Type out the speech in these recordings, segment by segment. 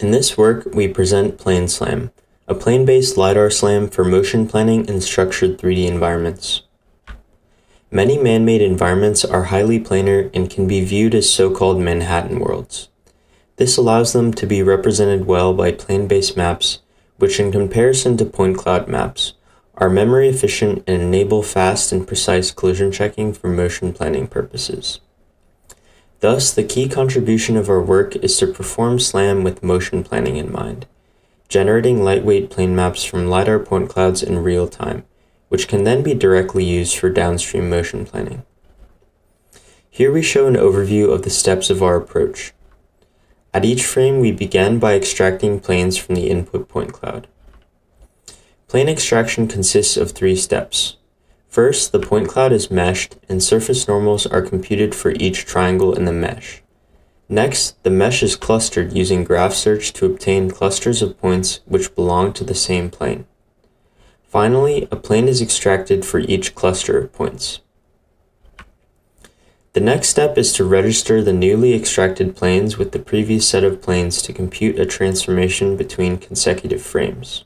In this work, we present PlaneSlam, a plane-based LiDAR SLAM for motion planning in structured 3D environments. Many man-made environments are highly planar and can be viewed as so-called Manhattan worlds. This allows them to be represented well by plane-based maps, which in comparison to point cloud maps, are memory efficient and enable fast and precise collision checking for motion planning purposes. Thus, the key contribution of our work is to perform SLAM with motion planning in mind, generating lightweight plane maps from LiDAR point clouds in real time, which can then be directly used for downstream motion planning. Here we show an overview of the steps of our approach. At each frame, we began by extracting planes from the input point cloud. Plane extraction consists of three steps. First, the point cloud is meshed and surface normals are computed for each triangle in the mesh. Next, the mesh is clustered using graph search to obtain clusters of points which belong to the same plane. Finally, a plane is extracted for each cluster of points. The next step is to register the newly extracted planes with the previous set of planes to compute a transformation between consecutive frames.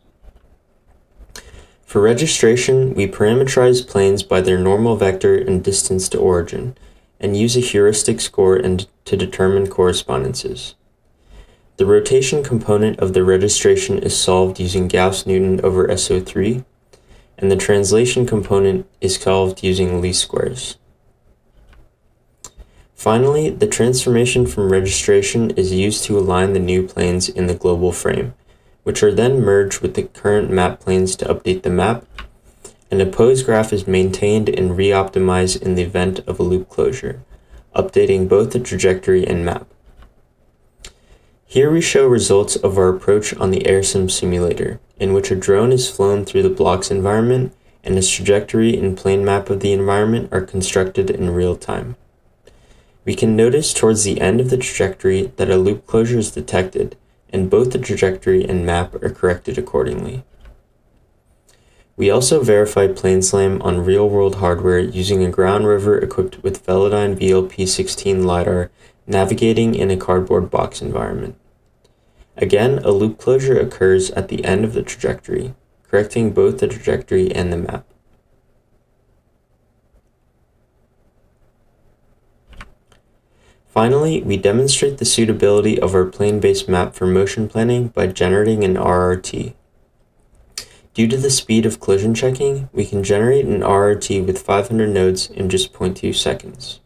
For registration, we parameterize planes by their normal vector and distance to origin, and use a heuristic score and to determine correspondences. The rotation component of the registration is solved using Gauss-Newton over SO3, and the translation component is solved using least squares. Finally, the transformation from registration is used to align the new planes in the global frame, which are then merged with the current map planes to update the map, and a pose graph is maintained and re-optimized in the event of a loop closure, updating both the trajectory and map. Here we show results of our approach on the AirSim simulator, in which a drone is flown through the blocks environment and its trajectory and plane map of the environment are constructed in real time. We can notice towards the end of the trajectory that a loop closure is detected, and both the trajectory and map are corrected accordingly. We also verify PlaneSlam on real-world hardware using a ground rover equipped with Velodyne VLP16 LiDAR navigating in a cardboard box environment. Again, a loop closure occurs at the end of the trajectory, correcting both the trajectory and the map. Finally, we demonstrate the suitability of our plane-based map for motion planning by generating an RRT. Due to the speed of collision checking, we can generate an RRT with 500 nodes in just 0.2 seconds.